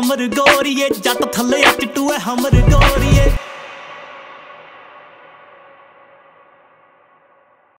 हमर गोरिए जट थले अच है हमर गोरिए